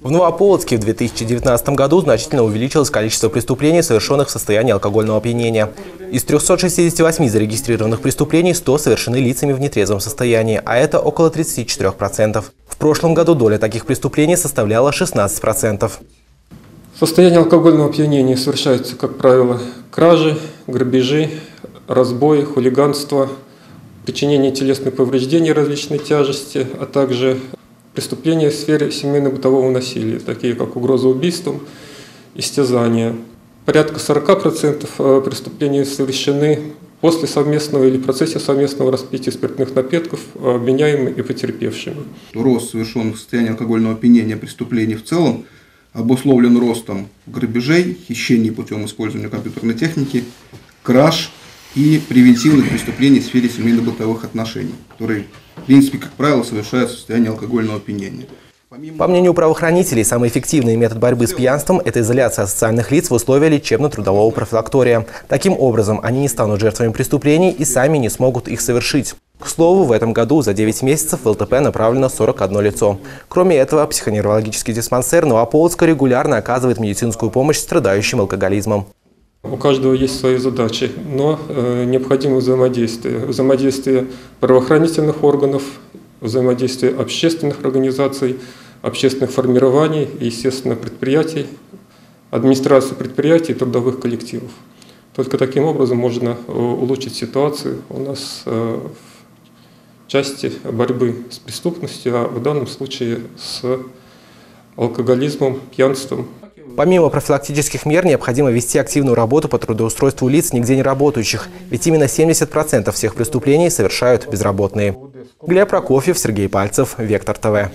В Новополоцке в 2019 году значительно увеличилось количество преступлений, совершенных в состоянии алкогольного опьянения. Из 368 зарегистрированных преступлений 100 совершены лицами в нетрезвом состоянии, а это около 34%. В прошлом году доля таких преступлений составляла 16%. В состоянии алкогольного опьянения совершаются, как правило, кражи, грабежи, разбои, хулиганство, причинение телесных повреждений различной тяжести, а также преступления в сфере семейно-бытового насилия, такие как угроза убийством, истязание. Порядка 40% э, преступлений совершены после совместного или в процессе совместного распития спиртных напитков обвиняемыми и потерпевшими. Рост совершенных в состоянии алкогольного опьянения преступлений в целом обусловлен ростом грабежей, хищений путем использования компьютерной техники, краж и превентивных преступлений в сфере семейно-бытовых отношений, которые, принципе, как правило, совершаются в состоянии алкогольного опьянения. По мнению правоохранителей, самый эффективный метод борьбы с пьянством – это изоляция социальных лиц в условиях лечебно-трудового профилактория. Таким образом, они не станут жертвами преступлений и сами не смогут их совершить. К слову, в этом году за 9 месяцев в ЛТП направлено 41 лицо. Кроме этого, психоневрологический диспансер Новополоцка регулярно оказывает медицинскую помощь страдающим алкоголизмом. У каждого есть свои задачи, но э, необходимо взаимодействие. Взаимодействие правоохранительных органов, взаимодействие общественных организаций, общественных формирований и, естественно, предприятий, администрации предприятий и трудовых коллективов. Только таким образом можно э, улучшить ситуацию у нас э, в части борьбы с преступностью, а в данном случае с алкоголизмом, пьянством, Помимо профилактических мер, необходимо вести активную работу по трудоустройству лиц, нигде не работающих. Ведь именно 70% всех преступлений совершают безработные. Глеб Прокофьев, Сергей Пальцев, Вектор ТВ.